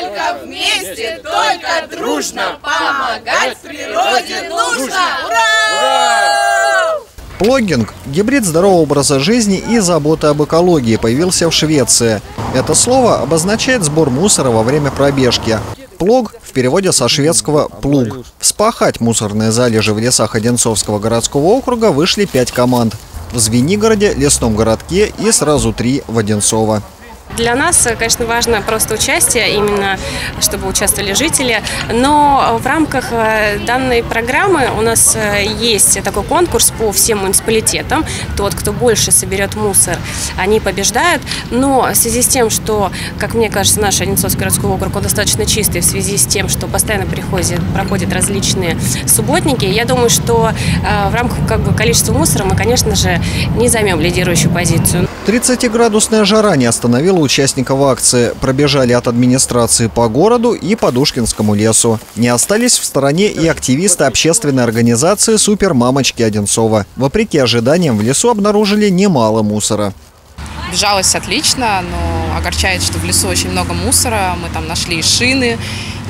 Только вместе, только дружно помогать природе нужно! Ура! Плоггинг – гибрид здорового образа жизни и заботы об экологии появился в Швеции. Это слово обозначает сбор мусора во время пробежки. Плог в переводе со шведского «плуг». Вспахать мусорные залежи в лесах Одинцовского городского округа вышли пять команд. В Звенигороде, лесном городке и сразу три в Одинцово. Для нас, конечно, важно просто участие, именно чтобы участвовали жители. Но в рамках э, данной программы у нас э, есть такой конкурс по всем муниципалитетам. Тот, кто больше соберет мусор, они побеждают. Но в связи с тем, что, как мне кажется, наш Одинцовский городской округ он достаточно чистый, в связи с тем, что постоянно приходят, проходят различные субботники, я думаю, что э, в рамках как бы, количества мусора мы, конечно же, не займем лидирующую позицию. 30-градусная жара не остановила участников акции. Пробежали от администрации по городу и по Душкинскому лесу. Не остались в стороне и активисты общественной организации «Супермамочки Одинцова». Вопреки ожиданиям, в лесу обнаружили немало мусора. Бежалось отлично, но огорчает, что в лесу очень много мусора. Мы там нашли шины,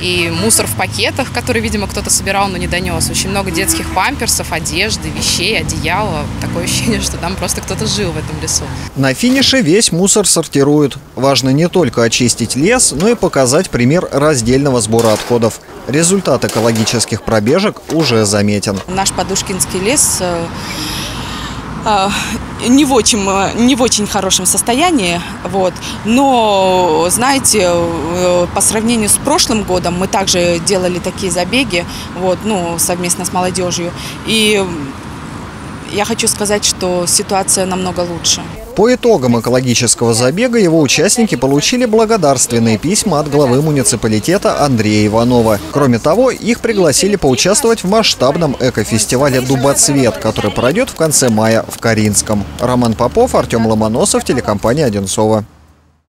и мусор в пакетах, который, видимо, кто-то собирал, но не донес. Очень много детских памперсов, одежды, вещей, одеяла. Такое ощущение, что там просто кто-то жил в этом лесу. На финише весь мусор сортируют. Важно не только очистить лес, но и показать пример раздельного сбора отходов. Результат экологических пробежек уже заметен. Наш Подушкинский лес э, не в очень, э, не в очень хорошем состоянии, вот. но, знаете, э, по сравнению с прошлым годом мы также делали такие забеги, вот, ну, совместно с молодежью, и я хочу сказать, что ситуация намного лучше. По итогам экологического забега его участники получили благодарственные письма от главы муниципалитета Андрея Иванова. Кроме того, их пригласили поучаствовать в масштабном экофестивале «Дубоцвет», который пройдет в конце мая в Каринском. Роман Попов, Артем Ломоносов, телекомпания «Одинцова».